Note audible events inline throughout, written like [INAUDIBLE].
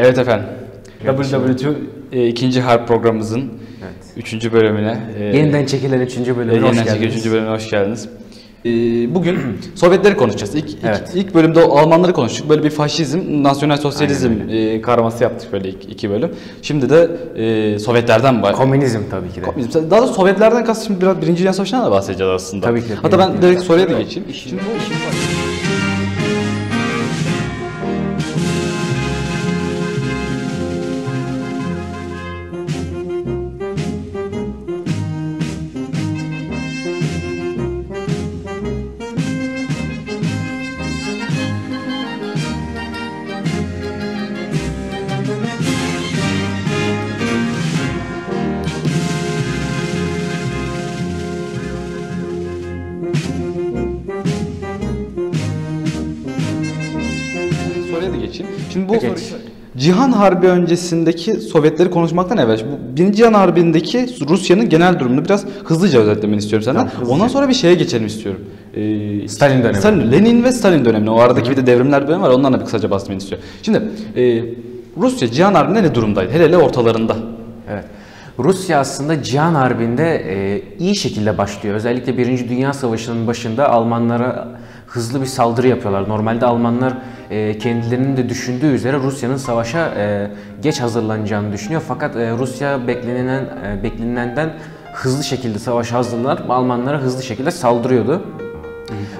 Evet efendim. WW2 e, ikinci harp programımızın Evet. üçüncü bölümüne e, Yeniden çekilen 3. e, bölümüne hoş yeniden çekilen geldiniz. üçüncü bölümüne hoş geldiniz. E, bugün [CLEARS THROAT] Sovyetleri konuşacağız. İlk, ilk, Evet. ilk bölümde o Almanları konuştuk. Böyle bir faşizm, nasyonel sosyalizm e, karaması yaptık böyle ilk, iki bölüm. Şimdi de e, Sovyetlerden var. Komünizm tabii ki de. Komünizm. Daha da Sovyetlerden kastım biraz Birinci Dünya Savaşı'ndan da bahsedeceğiz aslında. Tabii ki. Hatta ben direkt soruya da geçeyim. Şimdi bu soruya da bu Geç. Cihan Harbi öncesindeki Sovyetleri konuşmaktan evvel bu Birinci Cihan Harbi'ndeki Rusya'nın genel durumunu biraz hızlıca özetlemeni istiyorum senden. Tamam, hızlıca. Ondan sonra bir şeye geçelim istiyorum. Ee, Stalin dönemi. Stalin, Lenin ve Stalin dönemine. O aradaki bir de devrimler dönemi var. Ondan da bir kısaca bahsetmeni istiyorum. Şimdi e, Rusya Cihan Harbi'nde ne durumdaydı? Hele hele ortalarında. Evet. Rusya aslında Cihan Harbi'nde e, iyi şekilde başlıyor. Özellikle Birinci Dünya Savaşı'nın başında Almanlara hızlı bir saldırı yapıyorlar. Normalde Almanlar e, kendilerinin de düşündüğü üzere Rusya'nın savaşa e, geç hazırlanacağını düşünüyor. Fakat e, Rusya beklenilen e, beklenilenden hızlı şekilde savaşa hazırlanıp Almanlara hızlı şekilde saldırıyordu.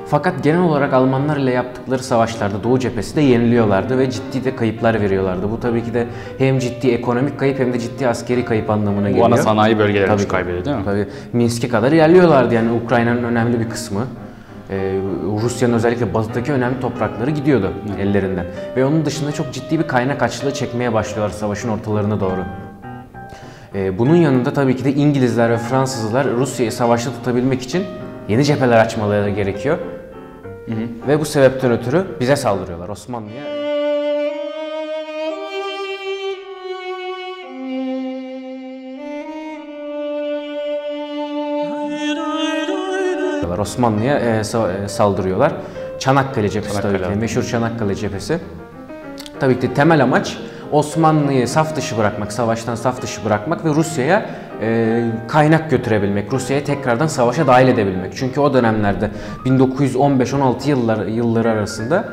Fakat genel olarak Almanlar ile yaptıkları savaşlarda Doğu cephesi de yeniliyorlardı ve ciddi de kayıplar veriyorlardı. Bu tabii ki de hem ciddi ekonomik kayıp hem de ciddi askeri kayıp anlamına Bu geliyor. ana sanayi bölgeleri Tabii Rus ki. kaybediyor değil mi? Tabii Minsk'e kadar ilerliyorlardı yani Ukrayna'nın önemli bir kısmı. Ee, Rusya'nın özellikle batıdaki önemli toprakları gidiyordu ellerinden. Ve onun dışında çok ciddi bir kaynak açlığı çekmeye başlıyorlar savaşın ortalarına doğru. Ee, bunun yanında tabii ki de İngilizler ve Fransızlar Rusya'yı savaşta tutabilmek için yeni cepheler açmaları gerekiyor. Ve bu sebepten ötürü bize saldırıyorlar Osmanlı'ya. Osmanlı'ya e, sa- e, saldırıyorlar. Çanakkale cephesi Çanakkale. tabii ki. Meşhur Çanakkale cephesi. Tabii ki temel amaç Osmanlı'yı saf dışı bırakmak, savaştan saf dışı bırakmak ve Rusya'ya e, kaynak götürebilmek, Rusya'yı tekrardan savaşa dahil edebilmek. Çünkü o dönemlerde 1915-16 yıllar yılları arasında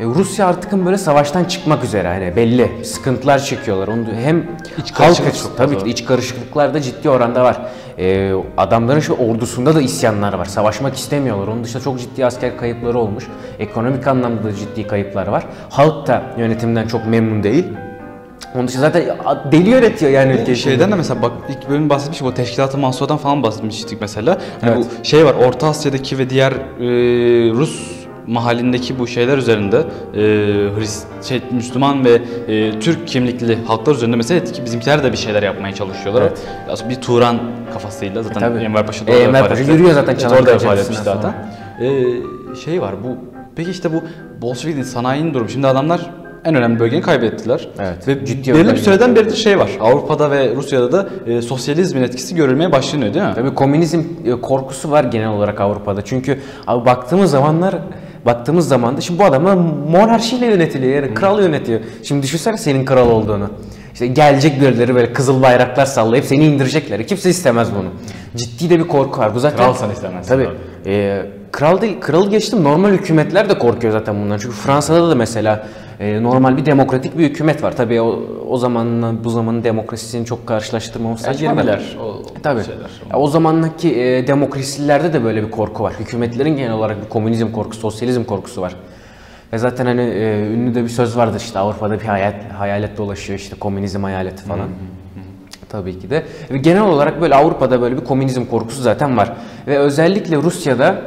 e, Rusya artık böyle savaştan çıkmak üzere hani belli sıkıntılar çekiyorlar. Onu hem İç halk açısından- tabii ki iç karışıklıklar da ciddi oranda var. E, adamların şu ordusunda da isyanlar var. Savaşmak istemiyorlar. Onun dışında çok ciddi asker kayıpları olmuş. Ekonomik anlamda da ciddi kayıplar var. Halk da yönetimden çok memnun değil. Onun dışında zaten deli yönetiyor yani ülkeyi. Şeyden de mesela bak ilk bölüm bahsetmiştik o teşkilat-ı Mansura'dan falan bahsetmiştik mesela. Hani Evet. bu şey var Orta Asya'daki ve diğer e, Rus mahallindeki bu şeyler üzerinde e, Hris, şey, Müslüman ve e, Türk kimlikli halklar üzerinde mesela etki- bizimkiler de bir şeyler yapmaya çalışıyorlar. Evet. Aslında bir Turan kafasıyla zaten tabii. Enver Paşa da E, orada Enver Paşa yürüyor zaten Evet, Çanakkale orada vefat etmiş cephesinden zaten. E, şey var bu peki işte bu Bolşevik'in sanayinin durumu. Şimdi adamlar en önemli bölgeyi kaybettiler. Evet, Ve ciddi belirli bir süreden beridir şey var. Avrupa'da ve Rusya'da da e, sosyalizmin etkisi görülmeye başlanıyor değil mi? Tabii komünizm e, korkusu var genel olarak Avrupa'da. Çünkü abi baktığımız zamanlar baktığımız zaman da şimdi bu adamlar monarşiyle yönetiliyor. Yani kral yönetiyor. Şimdi düşünsene senin kral olduğunu. İşte gelecek birileri böyle kızıl bayraklar sallayıp seni indirecekler. Kimse istemez bunu. Ciddi de bir korku var. Bu zaten Kralsan istemezsin Tabii. E, kral değil, kralı geçtim. Normal hükümetler de korkuyor zaten bundan. Çünkü Fransa'da da mesela e, normal bir demokratik bir hükümet var. Tabii o, o zamanla bu zamanın demokrasisini çok karşılaştırmamız saçma. 20'ler o E, Tabii. şeyler. Ya o zamanki e, demokrasilerde de böyle bir korku var. Hükümetlerin genel olarak bir komünizm korkusu, sosyalizm korkusu var. Ve zaten hani e, ünlü de bir söz vardır işte Avrupa'da bir hayal, hayalet dolaşıyor işte komünizm hayaleti falan. Tabii ki de. Ve genel olarak böyle Avrupa'da böyle bir komünizm korkusu zaten var. Ve özellikle Rusya'da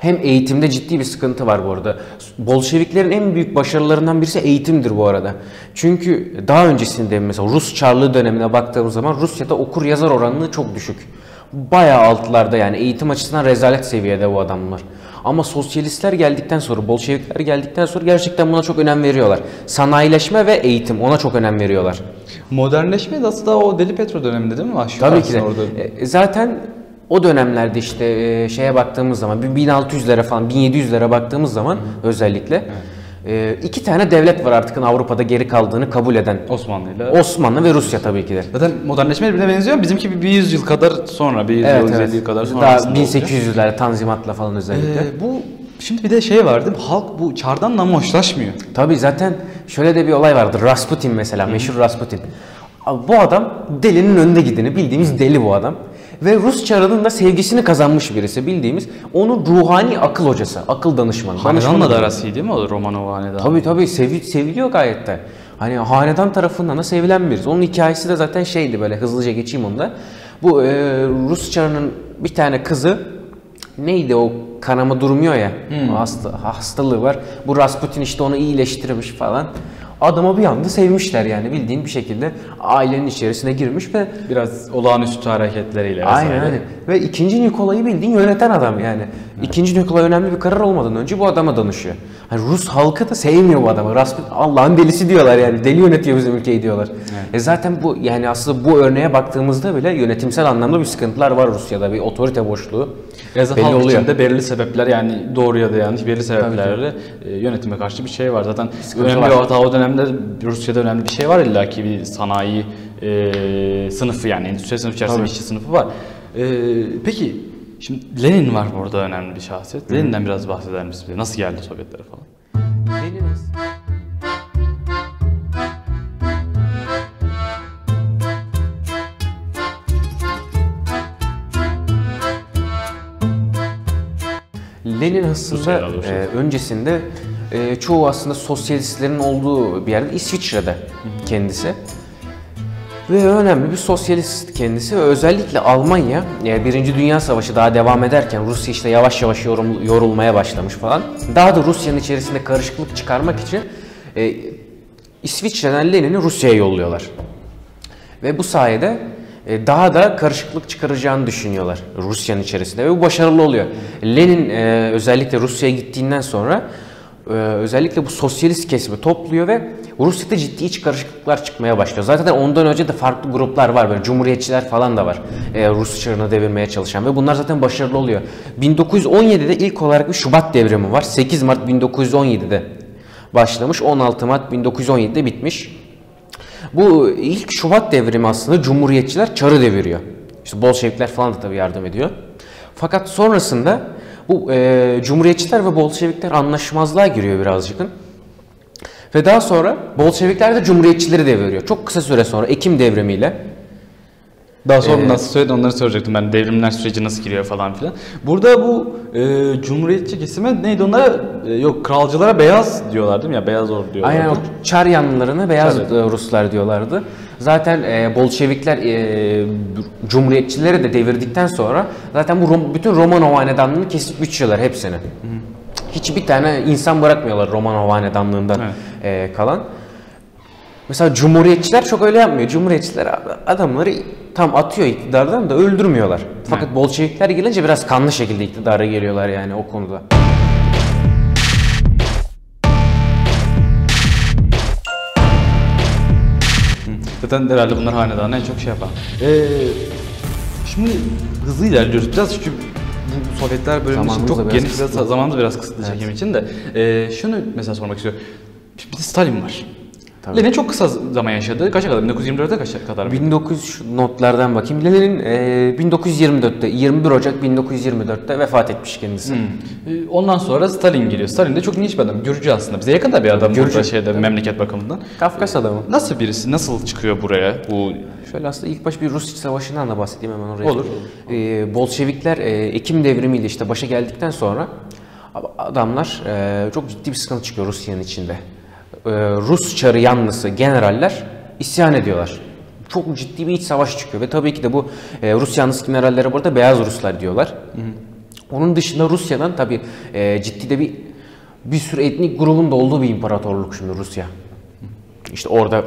hem eğitimde ciddi bir sıkıntı var bu arada. Bolşeviklerin en büyük başarılarından birisi eğitimdir bu arada. Çünkü daha öncesinde mesela Rus Çarlığı dönemine baktığımız zaman Rusya'da okur yazar oranı çok düşük. Bayağı altlarda yani eğitim açısından rezalet seviyede bu adamlar. Ama sosyalistler geldikten sonra, Bolşevikler geldikten sonra gerçekten buna çok önem veriyorlar. Sanayileşme ve eğitim ona çok önem veriyorlar. Modernleşme de aslında o Deli Petro döneminde değil mi başlıyor? Tabii ki de. Orada. E, Zaten o dönemlerde işte e, şeye baktığımız zaman bir 1600'lere falan 1700'lere baktığımız zaman özellikle e, iki tane devlet var artık Avrupa'da geri kaldığını kabul eden. Osmanlı'yla. Osmanlı ve Rusya tabii ki de. Zaten modernleşme birbirine benziyor bizimki bir 100 yıl kadar sonra, bir 100 Evet, yıl, 150 evet. yıl kadar sonra. Daha aslında olacak. 1800'lerde Tanzimat'la falan özellikle. Ee, bu şimdi bir de şey var değil mi? Halk bu çardanla mı hoşlaşmıyor? Tabii zaten şöyle de bir olay vardır. Rasputin mesela, meşhur Rasputin. Abi Bu adam delinin önde gideni, bildiğimiz deli bu adam. Ve Rus çarının da sevgisini kazanmış birisi bildiğimiz. Onun ruhani akıl hocası, akıl danışmanı. Hanedanla da arası iyi değil mi o Romanov hanedanı? Tabii tabii sevi, seviliyor gayet de. Hani hanedan tarafından da sevilen birisi. Onun hikayesi de zaten şeydi böyle hızlıca geçeyim onu da. Bu e, Rus çarının bir tane kızı neydi o kanama durmuyor ya. o Hasta, hastalığı var. Bu Rasputin işte onu iyileştirmiş falan. Adamı bir anda sevmişler yani bildiğin bir şekilde ailenin içerisine girmiş ve Biraz olağanüstü hareketleriyle vesaire. Aynen aynen. Ve ikinci Nikola'yı bildiğin yöneten adam yani. İkinci Nikola önemli bir karar olmadan önce bu adama danışıyor. Hani Rus halkı da sevmiyor bu adamı. Rasputin Allah'ın delisi diyorlar yani. Deli yönetiyor bizim ülkeyi diyorlar. E zaten bu yani aslında bu örneğe baktığımızda bile yönetimsel anlamda bir sıkıntılar var Rusya'da. Bir otorite boşluğu da belli halk oluyor. içinde belirli sebepler yani doğru ya da yanlış belirli sebeplerle e, yönetime karşı bir şey var. Zaten önemli var. hatta o dönemde Rusya'da önemli bir şey var illa ki bir sanayi e, sınıfı yani endüstriyel sınıf içerisinde bir işçi sınıfı var. E, peki şimdi Lenin var burada önemli bir şahsiyet. Lenin'den biraz bahseder misin? bize? Nasıl geldi Sovyetlere falan? Lenin aslında doğrusu. e, öncesinde e, çoğu aslında sosyalistlerin olduğu bir yerde İsviçre'de kendisi. Ve önemli bir sosyalist kendisi özellikle Almanya yani Birinci Dünya Savaşı daha devam ederken Rusya işte yavaş yavaş yorulmaya başlamış falan. Daha da Rusya'nın içerisinde karışıklık çıkarmak için e, İsviçre'den Lenin'i Rusya'ya yolluyorlar. Ve bu sayede e, daha da karışıklık çıkaracağını düşünüyorlar Rusya'nın içerisinde ve bu başarılı oluyor. Lenin e, özellikle Rusya'ya gittiğinden sonra e, özellikle bu sosyalist kesimi topluyor ve Rusya'da ciddi iç karışıklıklar çıkmaya başlıyor. Zaten ondan önce de farklı gruplar var böyle cumhuriyetçiler falan da var e, Rus çarını devirmeye çalışan ve bunlar zaten başarılı oluyor. 1917'de ilk olarak bir Şubat devrimi var. 8 Mart 1917'de başlamış 16 Mart 1917'de bitmiş. Bu ilk Şubat devrimi aslında Cumhuriyetçiler çarı deviriyor. İşte Bolşevikler falan da tabii yardım ediyor. Fakat sonrasında bu e, Cumhuriyetçiler ve Bolşevikler anlaşmazlığa giriyor birazcık. Ve daha sonra Bolşevikler de Cumhuriyetçileri deviriyor. Çok kısa süre sonra Ekim devrimiyle. Daha sonra nasıl söyledi onları soracaktım ben devrimler süreci nasıl giriyor falan filan. Burada bu e, cumhuriyetçi kesime neydi onlara e, yok kralcılara beyaz diyorlar değil mi ya beyaz ordu diyorlar. Aynen o çar yanlılarına beyaz Çar. e, Ruslar diyorlardı. Zaten e, Bolşevikler e, Cumhuriyetçileri de devirdikten sonra zaten bu Rom- bütün Romanov hanedanlığını kesip biçiyorlar hepsini. Hiçbir tane insan bırakmıyorlar Romanov hanedanlığından e, kalan. Mesela Cumhuriyetçiler çok öyle yapmıyor. Cumhuriyetçiler adamları tam atıyor iktidardan da öldürmüyorlar. Fakat Bolşevikler gelince biraz kanlı şekilde iktidara geliyorlar yani o konuda. Zaten herhalde bunlar hanedanı en çok şey yapan. Ee, şimdi hızlı ilerliyoruz biraz çünkü bu Sovyetler bölümü için çok geniş biraz zamanımız biraz kısıtlı çekim için de. Ee, şunu mesela sormak istiyorum. Bir de Stalin var. Lenin çok kısa zaman yaşadı. Kaça kadar? 1924'e kaça kadar? 1900 şu notlardan bakayım. Lenin e, 1924'te 21 Ocak 1924'te vefat etmiş kendisi. Ee, Ondan sonra Stalin geliyor. Stalin de çok ilginç bir adam. Gürcü aslında. Bize yakın da bir adam Gürcü. burada şeyde memleket bakımından. Kafkas adamı. Nasıl birisi? Nasıl çıkıyor buraya? Bu Şöyle aslında ilk baş bir Rus İç Savaşı'ndan da bahsedeyim hemen oraya. Olur. E, Bolşevikler e, Ekim devrimiyle işte başa geldikten sonra adamlar e, çok ciddi bir sıkıntı çıkıyor Rusya'nın içinde. E, Rus çarı yanlısı generaller isyan ediyorlar. Çok ciddi bir iç savaş çıkıyor ve tabii ki de bu e, Rus yanlısı generallere burada beyaz Ruslar diyorlar. Onun dışında Rusya'dan tabii e, ciddi de bir bir sürü etnik grubun da olduğu bir imparatorluk şimdi Rusya. İşte orada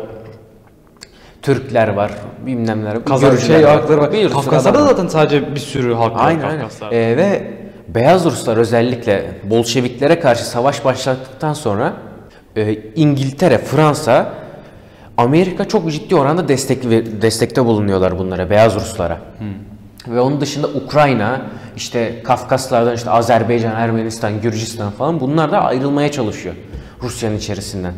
Türkler var, bilmem neler. Kazak Gürcüler şey var, halkları var. sürü Kafkaslar'da var. zaten sadece bir sürü halk var. Aynen aynen. Ee, ve Beyaz Ruslar özellikle Bolşeviklere karşı savaş başlattıktan sonra e, İngiltere, Fransa, Amerika çok ciddi oranda destek destekte bulunuyorlar bunlara, Beyaz Ruslara. Ve onun dışında Ukrayna, işte Kafkaslardan işte Azerbaycan, Ermenistan, Gürcistan falan bunlar da ayrılmaya çalışıyor. Rusya'nın içerisinden.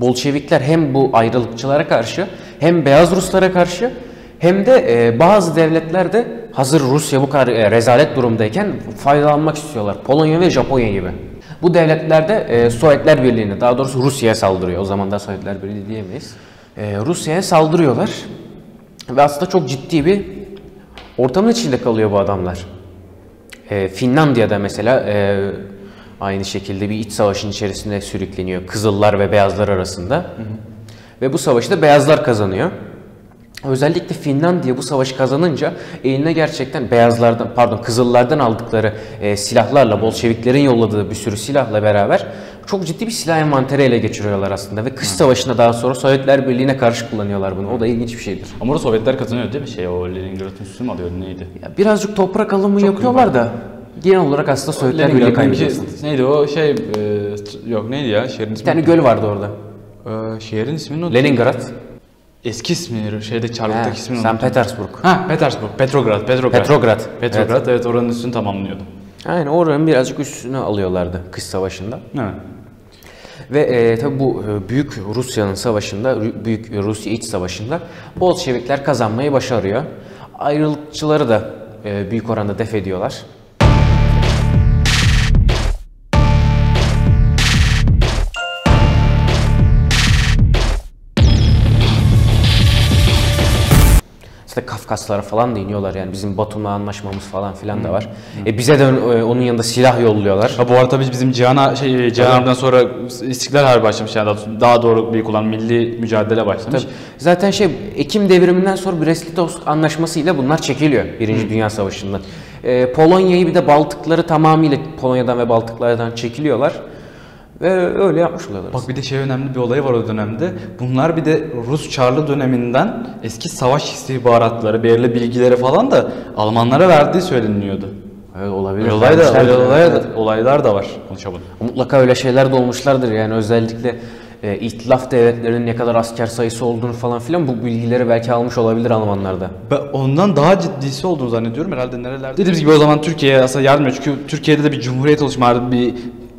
Bolşevikler hem bu ayrılıkçılara karşı hem beyaz Ruslara karşı hem de e, bazı devletler de hazır Rusya bu kadar e, rezalet durumdayken faydalanmak istiyorlar. Polonya ve Japonya gibi. Bu devletler de e, Sovyetler Birliği'ne daha doğrusu Rusya'ya saldırıyor. O zaman da Sovyetler Birliği diyemeyiz. E, Rusya'ya saldırıyorlar. Ve aslında çok ciddi bir ortamın içinde kalıyor bu adamlar. E, Finlandiya'da mesela e, aynı şekilde bir iç savaşın içerisinde sürükleniyor. Kızıllar ve beyazlar arasında. Ve bu savaşı da beyazlar kazanıyor. Özellikle Finlandiya bu savaşı kazanınca eline gerçekten beyazlardan pardon kızıllardan aldıkları e, silahlarla Bolşeviklerin yolladığı bir sürü silahla beraber çok ciddi bir silah envanteri ele geçiriyorlar aslında ve kış savaşında daha sonra Sovyetler Birliği'ne karşı kullanıyorlar bunu. O da ilginç bir şeydir. Ama orada Sovyetler kazanıyor değil mi? Şey o Leningrad'ın üstünü mü alıyor neydi? Ya birazcık toprak alımı yapıyorlar da genel olarak aslında Sovyetler Birliği kaybediyor. bir- Neydi o şey e, yok neydi ya şehrin Bir ismi? tane göl vardı orada. E, şehrin ismini unuttum. Leningrad. Eski ismi şeyde Çarlık'taki St. unuttum. Petersburg. Ha Petersburg, Petrograd, Petrograd. Petrograd. Petrograd evet, oranın üstünü tamamlıyordu. Aynen oranın birazcık üstüne alıyorlardı kış savaşında. Evet. Ve e, tabi bu e, büyük Rusya'nın savaşında, büyük Rusya iç savaşında Bolşevikler kazanmayı başarıyor. Ayrılıkçıları da e, büyük oranda def ediyorlar. İşte Kafkaslara falan da iniyorlar yani bizim Batum'la anlaşmamız falan filan da var. E, bize de e, onun yanında silah yolluyorlar. Ha bu arada tabii bizim Cihan şey Cihan Harbi'den sonra İstiklal Harbi başlamış yani daha- doğru bir kullan milli mücadele başlamış. Zaten şey Ekim devriminden sonra Brest-Litovsk anlaşmasıyla bunlar çekiliyor Birinci Dünya Savaşı'ndan. Ee, Polonya'yı bir de Baltıkları tamamıyla Polonya'dan ve Baltıklardan çekiliyorlar. Ve öyle yapmış oluyorlar. Bak bir de şey önemli bir olay var o dönemde. Bunlar bir de Rus Çarlı döneminden eski savaş istihbaratları, belirli bilgileri falan da Almanlara verdiği söyleniyordu. Evet, olabilir. Öyle, olay da, öyle olay da- olaylar da var konuşalım. Mutlaka öyle şeyler de olmuşlardır yani özellikle e, İtilaf devletlerinin ne kadar asker sayısı olduğunu falan filan bu bilgileri belki almış olabilir Almanlar da. Ben ondan daha ciddisi olduğunu zannediyorum herhalde nerelerde. Dediğimiz gibi o zaman Türkiye'ye aslında yardım ediyor. Çünkü Türkiye'de de bir cumhuriyet oluşma bir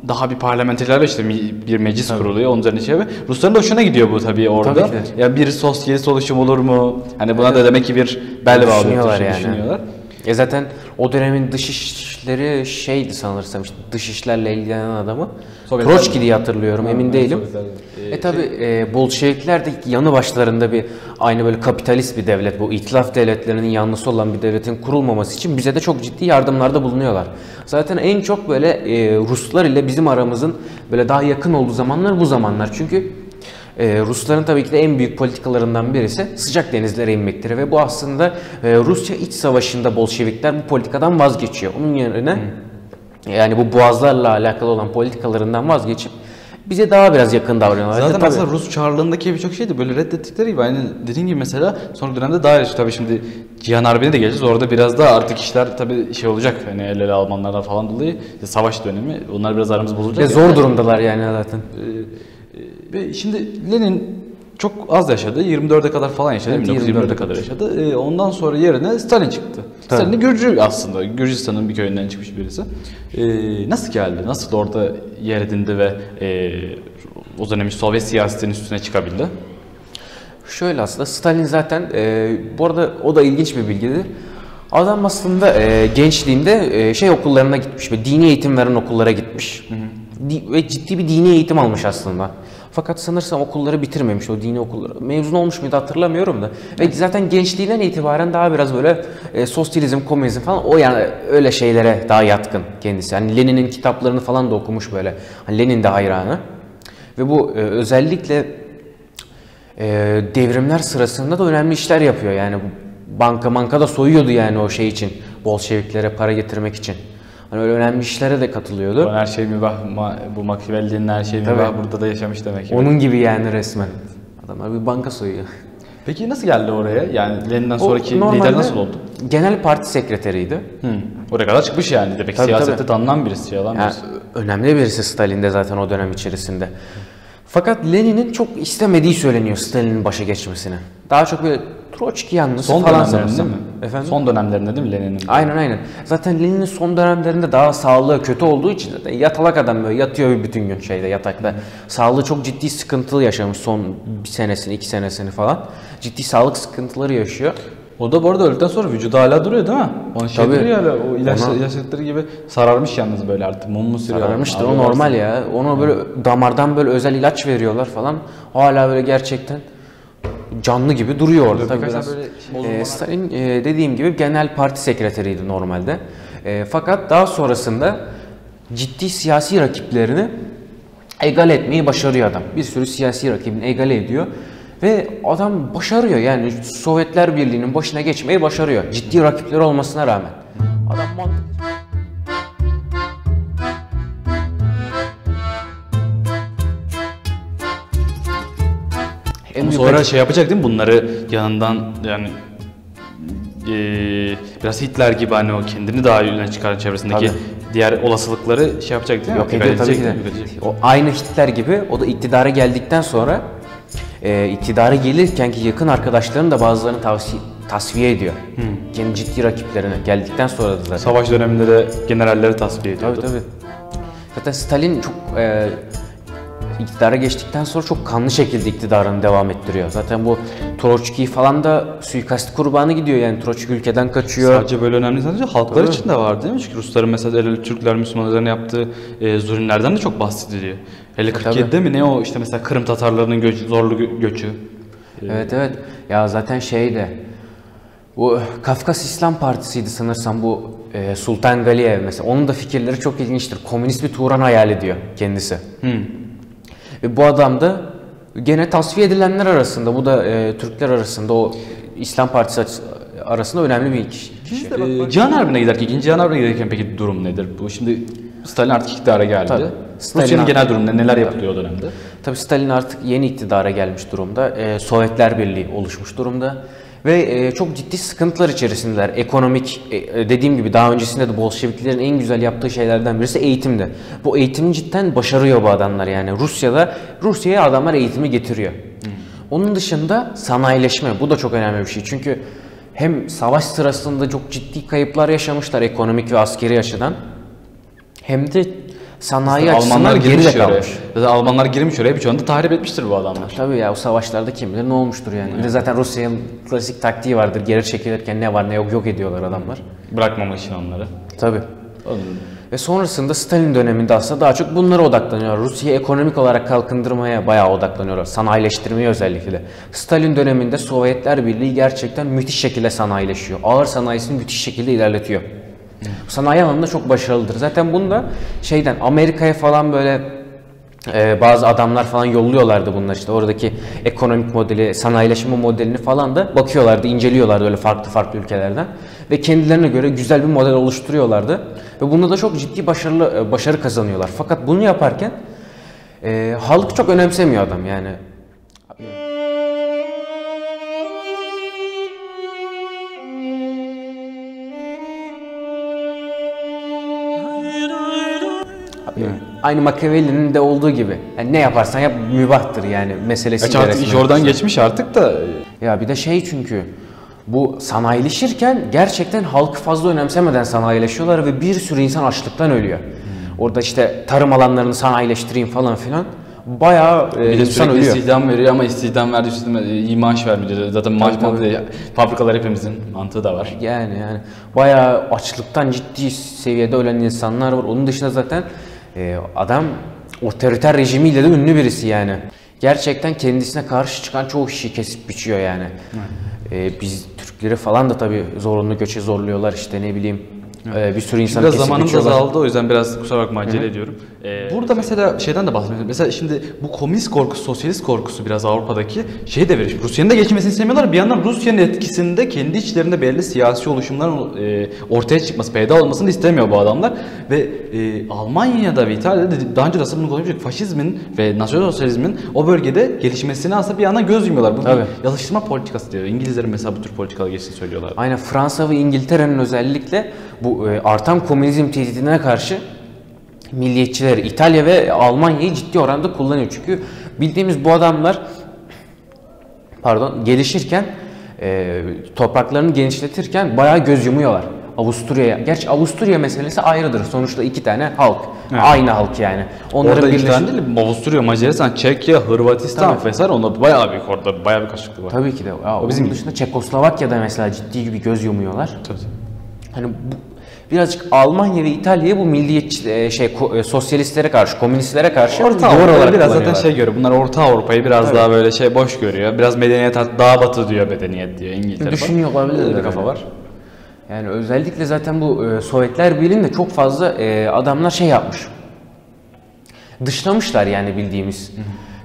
daha bir parlamenterler ve işte bir meclis kuruluyor onun üzerine şey ve Rusların da hoşuna gidiyor bu tabii orada. Tabii ki. Ya bir sosyalist oluşum olur mu? Hani buna da demek ki bir bel bağlı Düşünüyorlar yani. düşünüyorlar. E zaten o dönemin dış işleri şeydi sanırsam işte dış işlerle ilgilenen adamı. Sovyetler- Troçki diye hatırlıyorum emin evet, değilim. Sovyetler- E tabi e, Bolşevikler de yanı başlarında bir aynı böyle kapitalist bir devlet bu itilaf devletlerinin yanlısı olan bir devletin kurulmaması için bize de çok ciddi yardımlarda bulunuyorlar. Zaten en çok böyle e, Ruslar ile bizim aramızın böyle daha yakın olduğu zamanlar bu zamanlar. Çünkü ee, Rusların tabii ki de en büyük politikalarından birisi sıcak denizlere inmektir ve bu aslında e, Rusya iç savaşında Bolşevikler bu politikadan vazgeçiyor. Onun yerine yani bu boğazlarla alakalı olan politikalarından vazgeçip bize daha biraz yakın davranıyorlar. Zaten Tabii. aslında Rus Çarlığındaki birçok şey de böyle reddettikleri gibi. Yani dediğin gibi mesela son dönemde daha işte tabii şimdi Cihan Harbi'ne de geleceğiz. Orada biraz daha artık işler tabii şey olacak. Hani el ele Almanlardan falan dolayı savaş dönemi. Onlar biraz aramız bozulacak. Ve zor durumdalar yani zaten. Ve şimdi Lenin çok az yaşadı. 24'e kadar falan yaşadı. Evet, 1924'e 24'e kadar yaşadı. Ee, ondan sonra yerine Stalin çıktı. Tabii. Stalin Gürcü aslında. Gürcistan'ın bir köyünden çıkmış birisi. Ee, nasıl geldi? Nasıl orada yer edindi ve e, o dönemin Sovyet siyasetinin üstüne çıkabildi? Şöyle aslında Stalin zaten e, bu arada o da ilginç bir bilgidir. Adam aslında e, gençliğinde e, şey okullarına gitmiş ve dini eğitim veren okullara gitmiş. Di- ve ciddi bir dini eğitim almış aslında. Fakat sanırsam okulları bitirmemiş o dini okulları. Mezun olmuş muydu hatırlamıyorum da. Ve zaten gençliğinden itibaren daha biraz böyle e, sosyalizm, komünizm falan o yani öyle şeylere daha yatkın kendisi. Hani Lenin'in kitaplarını falan da okumuş böyle. Hani Lenin de hayranı. Ve bu e, özellikle e, devrimler sırasında da önemli işler yapıyor. Yani banka manka da soyuyordu yani o şey için. Bolşeviklere para getirmek için. Hani öyle önemli işlere de katılıyordu. Her şey mübah, bu Machiavelli'nin her şey Tabii. mübah burada da yaşamış demek ki. Onun gibi yani resmen. Adamlar bir banka soyuyor. Peki nasıl geldi oraya? Yani Lenin'den sonraki lider nasıl oldu? Genel parti sekreteriydi. Hı. Oraya kadar çıkmış yani. Demek Tabii, siyasette tabii. tanınan birisi, şey alan Yani birisi. önemli birisi Stalin'de zaten o dönem içerisinde. Fakat Lenin'in çok istemediği söyleniyor Stalin'in başa geçmesini. Daha çok böyle Troçki yanlısı Son falan sanırsam. değil mi? Efendim? Son dönemlerinde değil mi Lenin'in? Aynen aynen. Zaten Lenin'in son dönemlerinde daha sağlığı kötü olduğu için zaten yatalak adam böyle yatıyor bütün gün şeyde yatakta. Sağlığı çok ciddi sıkıntılı yaşamış son bir senesini iki senesini falan. Ciddi sağlık sıkıntıları yaşıyor. O da bu arada öldükten sonra vücudu hala duruyor değil mi? Onun şey Tabii. duruyor hala, o ilaç, Ona- ilaçlıkları gibi sararmış yalnız böyle artık mum mu sürüyor? Sararmıştır o normal ya. Ona böyle damardan böyle özel ilaç veriyorlar falan. Hala böyle gerçekten canlı gibi duruyor orada. Tabii biraz. böyle Ee, Stalin e, dediğim gibi genel parti sekreteriydi normalde. E, fakat daha sonrasında ciddi siyasi rakiplerini egale etmeyi başarıyor adam. Bir sürü siyasi rakibini egale ediyor. Ve adam başarıyor yani Sovyetler Birliği'nin başına geçmeyi başarıyor. Ciddi rakipleri olmasına rağmen. Adam mantık Büyük Sonra şey yapacak değil mi bunları yanından yani eee, biraz Hitler gibi hani o kendini daha öne çıkaran çevresindeki Tabii. diğer olasılıkları şey yapacak değil mi? Yok ediyor tabii ki de. O aynı Hitler gibi o da iktidara geldikten sonra e, iktidara gelirken ki yakın arkadaşlarının da bazılarını tavsiye tasfiye ediyor. Kendi ciddi rakiplerine geldikten sonra da zaten. Savaş döneminde de generalleri tasfiye ediyordu. Tabii tabii. Zaten Stalin çok e, iktidara geçtikten sonra çok kanlı şekilde iktidarını devam ettiriyor. Zaten bu Troçki falan da suikast kurbanı gidiyor yani Troçki ülkeden kaçıyor. Sadece böyle önemli sadece halklar için de var değil mi? Çünkü Rusların mesela el- Türkler Müslümanlar üzerine yaptığı e, zulümlerden de çok bahsediliyor. Hele 47'de mi ne o işte mesela Kırım Tatarlarının göç, zorlu gö- göçü. Evet evet. Ya zaten şey de bu Kafkas İslam Partisi'ydi sanırsam bu e, Sultan Galiyev mesela. Onun da fikirleri çok ilginçtir. Komünist bir Turan hayal ediyor kendisi. Ve bu adam da gene tasfiye edilenler arasında, bu da e, Türkler arasında o İslam Partisi arasında önemli bir kişi. kişi. Ee, Cihan Harbi'ne giderken, ikinci Cihan Harbi'ne giderken peki durum nedir? Bu şimdi Stalin artık iktidara geldi. Tabii. Rusya'nın artık- genel durumu ne, neler yapılıyor o dönemde? Tabii Stalin artık yeni iktidara gelmiş durumda. Ee, Sovyetler Birliği oluşmuş durumda. Ve e, çok ciddi sıkıntılar içerisindeler. Ekonomik, e, e, dediğim gibi daha öncesinde de Bolşeviklerin en güzel yaptığı şeylerden birisi eğitimde. Bu eğitimi cidden başarıyor bu adamlar yani. Rusya'da, Rusya'ya adamlar eğitimi getiriyor. Onun dışında sanayileşme, bu da çok önemli bir şey. Çünkü hem savaş sırasında çok ciddi kayıplar yaşamışlar ekonomik ve askeri açıdan. Hem de sanayi açısından Almanlar girmiş geride oraya. kalmış. Zaten Almanlar girmiş oraya birçoğunu da tahrip etmiştir bu adamlar. Tabii ya o savaşlarda kim bilir ne olmuştur yani. De zaten Rusya'nın klasik taktiği vardır. Geri çekilirken ne var ne yok yok ediyorlar adamlar. Bırakmamak için onları. Tabii. Anladım. Ve sonrasında Stalin döneminde aslında daha çok bunlara odaklanıyor. Rusya'yı ekonomik olarak kalkındırmaya bayağı odaklanıyorlar. Sanayileştirmeye özellikle. Stalin döneminde Sovyetler Birliği gerçekten müthiş şekilde sanayileşiyor. Ağır sanayisini müthiş şekilde ilerletiyor. Sanayi alanında çok başarılıdır. Zaten bunu da şeyden Amerika'ya falan böyle e, bazı adamlar falan yolluyorlardı bunlar işte oradaki ekonomik modeli, sanayileşme modelini falan da bakıyorlardı, inceliyorlardı öyle farklı farklı ülkelerden ve kendilerine göre güzel bir model oluşturuyorlardı ve bunda da çok ciddi başarılı e, başarı kazanıyorlar. Fakat bunu yaparken e, halk çok önemsemiyor adam yani. Aynı Machiavelli'nin de olduğu gibi. Yani ne yaparsan yap mübahtır yani meselesi. Gerçi artık iş oradan geçmiş artık da Ya bir de şey çünkü bu sanayileşirken gerçekten halkı fazla önemsemeden sanayileşiyorlar ve bir sürü insan açlıktan ölüyor. Orada işte tarım alanlarını sanayileştireyim falan filan. Bayağı e, bir de insan ölüyor. istihdam veriyor ama istihdam verdiği üstüne e, iyi maaş vermiyor. Zaten maaş Tabii, mantığı fabrikalar hepimizin mantığı da var. Yani yani bayağı açlıktan ciddi seviyede ölen insanlar var. Onun dışında zaten e, adam otoriter rejimiyle de ünlü birisi yani. Gerçekten kendisine karşı çıkan çoğu kişiyi kesip biçiyor yani. E, biz Türkleri falan da tabii zorunlu göçe zorluyorlar işte ne bileyim. E, bir sürü insanı Biraz zamanımız azaldı o yüzden biraz kusura bakma acele ediyorum. Ee, Burada mesela şeyden de bahsediyorum. Mesela şimdi bu komünist korkusu, sosyalist korkusu biraz Avrupa'daki şey de verir. Rusya'nın da geçmesini istemiyorlar. Bir yandan Rusya'nın etkisinde kendi içlerinde belli siyasi oluşumların e, ortaya çıkması, peyda olmasını istemiyor bu adamlar. Ve e, Almanya'da ve İtalya'da da daha önce de aslında bunu konuşmuştuk. Faşizmin ve nasyonal sosyalizmin o bölgede gelişmesine aslında bir yandan göz yumuyorlar. Bu bir yalıştırma politikası diyor. İngilizlerin mesela bu tür politikalar geçtiğini söylüyorlar. Aynen Fransa ve İngiltere'nin özellikle bu e, artan komünizm tehdidine karşı milliyetçiler İtalya ve Almanya'yı ciddi oranda kullanıyor. Çünkü bildiğimiz bu adamlar pardon gelişirken e, topraklarını genişletirken bayağı göz yumuyorlar. Avusturya'ya. Gerçi Avusturya meselesi ayrıdır. Sonuçta iki tane halk. Aynı halk yani. Onların Orada birleşim- değil, Avusturya, Macaristan, Çekya, Hırvatistan Tabii. vesaire onda bayağı büyük orada bayağı bir karşılıklı var. Tabii ki de. Ya, o bizim dışında Çekoslovakya'da mesela ciddi bir göz yumuyorlar. Tabii. Hani bu birazcık Almanya ve İtalya'yı bu milliyetçi e, şey e, sosyalistlere karşı, komünistlere karşı Orta duvar Avrupa olarak biraz zaten şey görüyor. Bunlar Orta Avrupa'yı biraz daha böyle şey boş görüyor. Biraz medeniyet daha batı diyor medeniyet diyor İngiltere. Düşünüyor olabilirler Öyle bir kafa var. Yani özellikle zaten bu e, Sovyetler Birliği'nde çok fazla adamlar şey yapmış. Dışlamışlar yani bildiğimiz.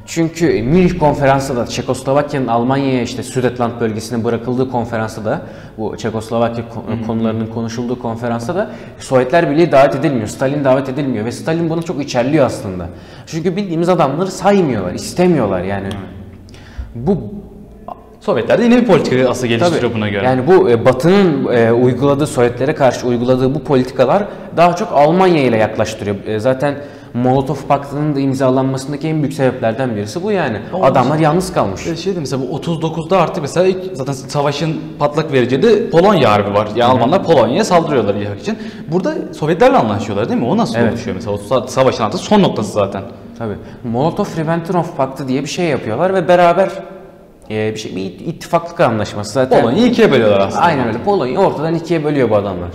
Çünkü Münih konferansı da Çekoslovakya'nın Almanya'ya işte Südetland bölgesine bırakıldığı konferansta da bu Çekoslovakya ko- konularının konuşulduğu konferansta da Sovyetler Birliği davet edilmiyor. Stalin davet edilmiyor ve Stalin bunu çok içerliyor aslında. Çünkü bildiğimiz adamları saymıyorlar, istemiyorlar yani. Bu Sovyetler de yine bir politika asıl geliştiriyor buna göre. yani bu e, Batı'nın e, uyguladığı Sovyetlere karşı uyguladığı bu politikalar daha çok Almanya ile yaklaştırıyor. E, zaten Molotov Paktı'nın da imzalanmasındaki en büyük sebeplerden birisi bu yani. Adamlar yalnız kalmış. E Şey de mesela bu 39'da artık mesela ilk zaten savaşın patlak verici de Polonya harbi var. Yani Almanlar Polonya'ya saldırıyorlar İHA için. Burada Sovyetlerle anlaşıyorlar değil mi? O nasıl Evet. oluşuyor mesela? O sa- savaşın artık son noktası zaten. Tabii. Molotov-Ribbentrop Paktı diye bir şey yapıyorlar ve beraber e, bir şey bir it- ittifaklık anlaşması zaten. Polonya'yı ikiye bölüyorlar aslında. Aynen öyle. Polonya'yı ortadan ikiye bölüyor bu adamlar.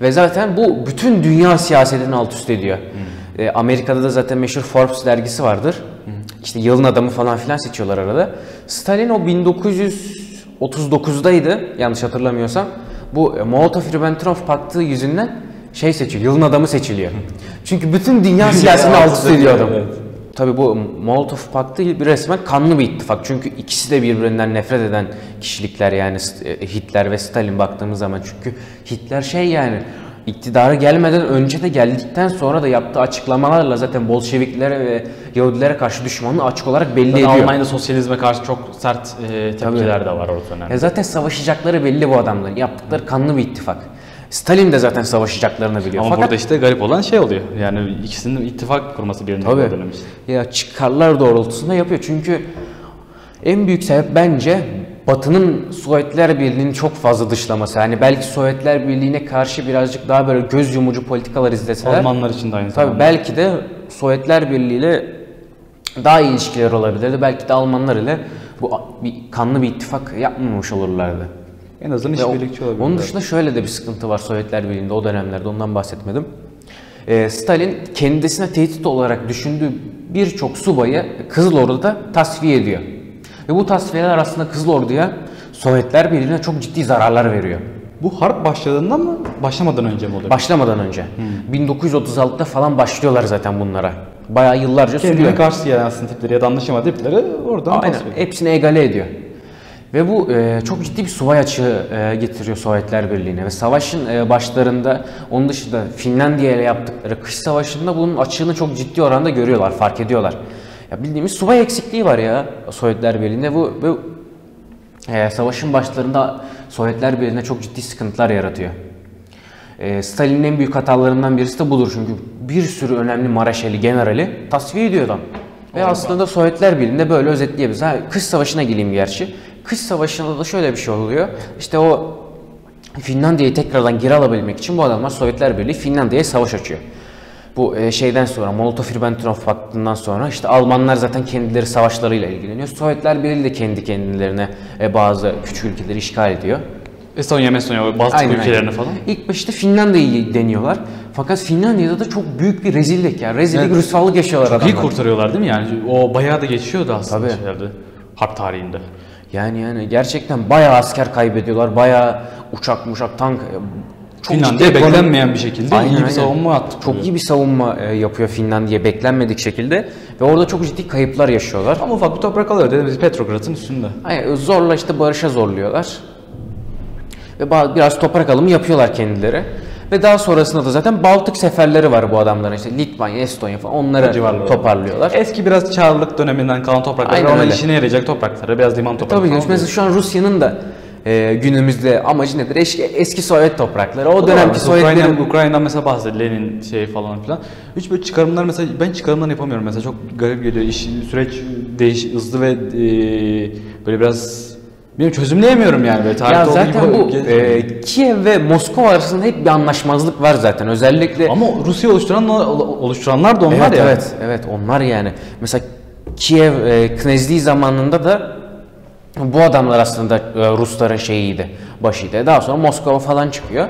Ve zaten bu bütün dünya siyasetini alt üst ediyor. Ee, Amerika'da da zaten meşhur Forbes dergisi vardır. İşte yılın adamı falan filan seçiyorlar arada. Stalin o 1939'daydı yanlış hatırlamıyorsam. Bu e, Molotov-Ribbentrop paktı yüzünden şey seçiyor, yılın adamı seçiliyor. Çünkü bütün dünya siyasetini [LAUGHS] alt üst ediyor adam. Evet. Tabii bu Molotov Paktı bir resmen kanlı bir ittifak. Çünkü ikisi de birbirinden nefret eden kişilikler yani e, Hitler ve Stalin baktığımız zaman. Çünkü Hitler şey yani iktidara gelmeden önce de geldikten sonra da yaptığı açıklamalarla zaten Bolşeviklere ve Yahudilere karşı düşmanlığı açık olarak belli Zaten ediyor. Almanya'da sosyalizme karşı çok sert e, tepkiler de var o dönemde. Ya zaten savaşacakları belli bu adamların. Yaptıkları kanlı bir ittifak. Stalin de zaten savaşacaklarını biliyor. Ama Fakat burada işte garip olan şey oluyor. Yani ikisinin ittifak kurması bir Tabii. dönem işte. Ya çıkarlar doğrultusunda yapıyor. Çünkü en büyük sebep bence Batı'nın Sovyetler Birliği'nin çok fazla dışlaması. Yani belki Sovyetler Birliği'ne karşı birazcık daha böyle göz yumucu politikalar izleseler. Almanlar için de aynı Tabii zamanda. belki de Sovyetler Birliği ile daha iyi ilişkiler olabilirdi. Belki de Almanlar ile bu bir kanlı bir ittifak yapmamış olurlardı. En azından işbirlikçi olabilir. Onun dışında şöyle de bir sıkıntı var Sovyetler Birliği'nde o dönemlerde ondan bahsetmedim. Ee, Stalin kendisine tehdit olarak düşündüğü birçok subayı Kızıl Ordu'da tasfiye ediyor. Ve bu tasfiyeler aslında Kızıl Ordu'ya Sovyetler Birliği'ne çok ciddi zararlar veriyor. Bu harp başladığında mı başlamadan önce mi oluyor? Başlamadan önce. Hmm. 1936'da falan başlıyorlar zaten bunlara. Bayağı yıllarca Kendine sürüyor. karşı yani aslında tipleri ya da anlaşamadığı tipleri oradan Aynen. Hepsini egale ediyor. Ve bu e, çok ciddi bir subay açığı e, getiriyor Sovyetler Birliği'ne. Ve savaşın e, başlarında onun dışında Finlandiya ile yaptıkları kış savaşında bunun açığını çok ciddi oranda görüyorlar, fark ediyorlar. Ya bildiğimiz subay eksikliği var ya Sovyetler Birliği'nde. Bu, bu e, savaşın başlarında Sovyetler Birliği'ne çok ciddi sıkıntılar yaratıyor. E, Stalin'in en büyük hatalarından birisi de budur çünkü bir sürü önemli Maraşeli, generali tasfiye ediyor adam. Ve aslında Sovyetler Birliği'nde böyle özetleyebiliriz. Ha, kış savaşına geleyim gerçi. Kış savaşında da şöyle bir şey oluyor. İşte o Finlandiya'yı tekrardan geri alabilmek için bu adamlar Sovyetler Birliği Finlandiya'ya savaş açıyor. Bu e, şeyden sonra Molotov-Ribbentrop Paktı'ndan sonra işte Almanlar zaten kendileri savaşlarıyla ilgileniyor. Sovyetler Birliği de kendi kendilerine e, bazı küçük ülkeleri işgal ediyor. Estonya, Mestonya, Baltık Aynen, ülkelerini aynen. falan. İlk başta Finlandiya'yı deniyorlar. Fakat Finlandiya'da da çok büyük bir rezillik ya. Rezillik, Evet. rüsvallık yaşıyorlar Çok iyi adamlar. kurtarıyorlar değil mi yani? O bayağı da geçiyordu aslında Tabii. şeylerde. Harp tarihinde. Yani yani gerçekten bayağı asker kaybediyorlar. Bayağı uçak, muşak, tank. e, Çok Finlandiya ciddi beklenmeyen bir şekilde Aynen, iyi bir aynen. savunma attı. Çok iyi bir savunma yapıyor Finlandiya beklenmedik şekilde ve orada çok ciddi kayıplar yaşıyorlar. Ama ufak bir toprak alıyor dediğimiz Petrograd'ın üstünde. Aynen, zorla işte barışa zorluyorlar. Ve biraz toprak alımı yapıyorlar kendileri. Ve daha sonrasında da zaten Baltık seferleri var bu adamların işte Litvanya, Estonya falan onları toparlıyorlar. Eski biraz Çarlık döneminden kalan topraklar. Aynen Ona öyle. işine yarayacak toprakları. Biraz liman toprakları. Tabii falan ki. mesela şu an Rusya'nın da e, günümüzde amacı nedir? Eski, eski Sovyet toprakları. O dönemki Mesela Sovyetlerin Ukrayna'dan, Ukrayna'dan mesela bahsediyor. Lenin şey falan filan. Hiç böyle çıkarımlar mesela ben çıkarımlar yapamıyorum mesela. Çok garip geliyor. İş, süreç değiş, hızlı ve e, böyle biraz Benim çözümleyemiyorum yani böyle Ya zaten bu e, Kiev ve Moskova arasında hep bir anlaşmazlık var zaten. Özellikle Ama Rusya oluşturan oluşturanlar da onlar evet, ya. Evet, evet onlar yani. Mesela Kiev e, Knezliği zamanında da bu adamlar aslında e, Rusların şeyiydi, başıydı. Daha sonra Moskova falan çıkıyor.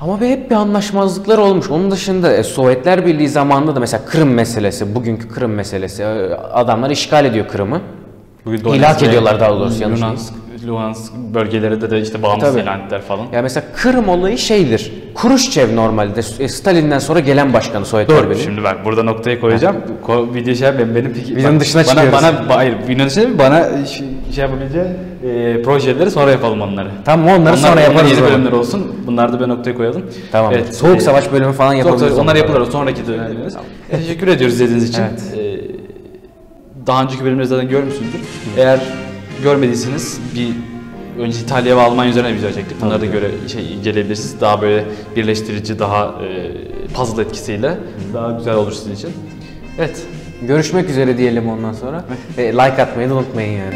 Ama bir hep bir anlaşmazlıklar olmuş. Onun dışında e, Sovyetler Birliği zamanında da mesela Kırım meselesi, bugünkü Kırım meselesi. e, adamlar işgal ediyor Kırım'ı. Bugün Donetsk ve ediyorlar daha doğrusu, yanlış Luhansk, Luhansk bölgelerinde de işte bağımsız Tabii. ilan ettiler falan. Ya mesela Kırım olayı şeydir. Kruşçev normalde e, Stalin'den sonra gelen başkanı Sovyetler Dur Birliği. şimdi bak burada noktayı koyacağım. Ko- video şey yapayım benim peki. Videonun dışına bana, çıkıyoruz. Bana, hayır videonun dışına değil, bana şey, şey yapabileceğin e, projeleri sonra yapalım onları. Tamam onları Onlar- sonra onlar yaparız. o yeni zaman. bölümler olsun. Bunlar da bir noktaya koyalım. Tamam. Evet, Soğuk e, savaş bölümü falan Soğuk yapabiliriz. savaş, onlar yapılır o sonraki dönemlerimiz. E, teşekkür ediyoruz izlediğiniz için. Evet. E, daha önceki bölümleri zaten görmüşsünüzdür. Eğer görmediyseniz bir önce İtalya ve Almanya üzerine video çektik. Bunlara da göre şey inceleyebilirsiniz. Daha böyle birleştirici, daha e, puzzle etkisiyle daha güzel olur sizin için. Evet. Görüşmek üzere diyelim ondan sonra. Ve like atmayı da unutmayın yani.